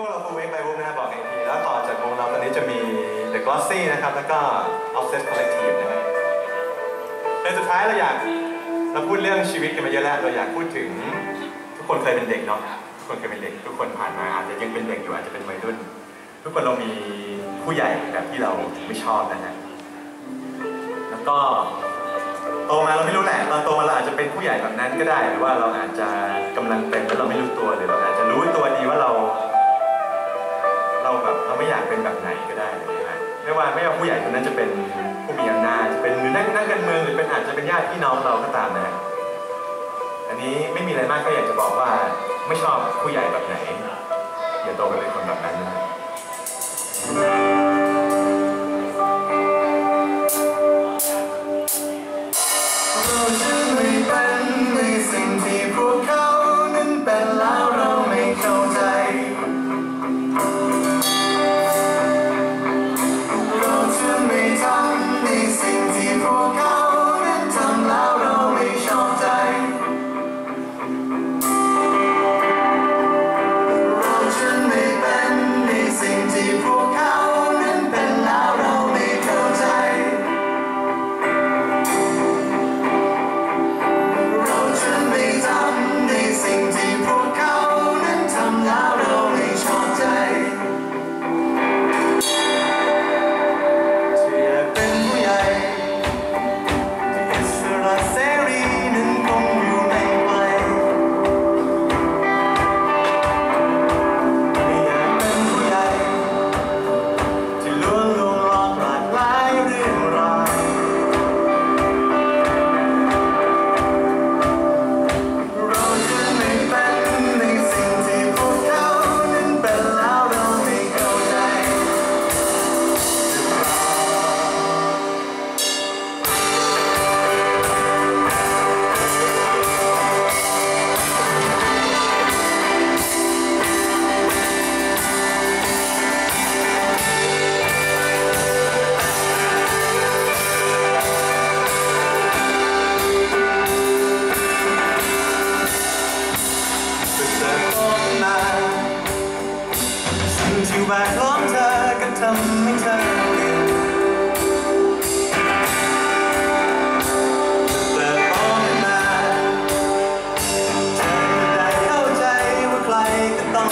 วกเราฟูเวกไปวุ้นะครับบอกอีกทีแล้วต่อจากวงเราตอนนี้จะมี The Glossy นะครับ แล้วก็ Offset Collective นะฮะในสุดท้ายเราอยากเราพูดเรื่องชีวิตกันมาเยอะแล้ว เราอยากพูดถึงทุกคนเคยเป็นเด็กเนาะทุกคนเคยเป็นเด็ก ทุกคนผ่านมาอาจจะยังเป็นเด็กอยู่อาจจะเป็นวัยรุ่น ทุกคนเรามีผู้ใหญ่แบบที่เราไม่ชอบนะฮะแล้วก็โตมาเราไม่รู้แหละตอนโตมาเราอาจจะเป็นผู้ใหญ่แบบนั้นก็ได้ หรือว่าเราอาจจะกำลังเป็นแล้วเราไม่รู้ตัวหรือเราอาจจะรู้ ติพี่น้องเราก็ตามนะ อันนี้ไม่มีอะไรมากก็อยากจะบอกว่า ไม่ชอบผู้ใหญ่แบบไหนอย่าโตไปเป็นคนแบบนั้นนะ กันทำให้เธอเปลี่ยนเปิดมองมาเธอได้เข้าใจว่าใครก็ต้อง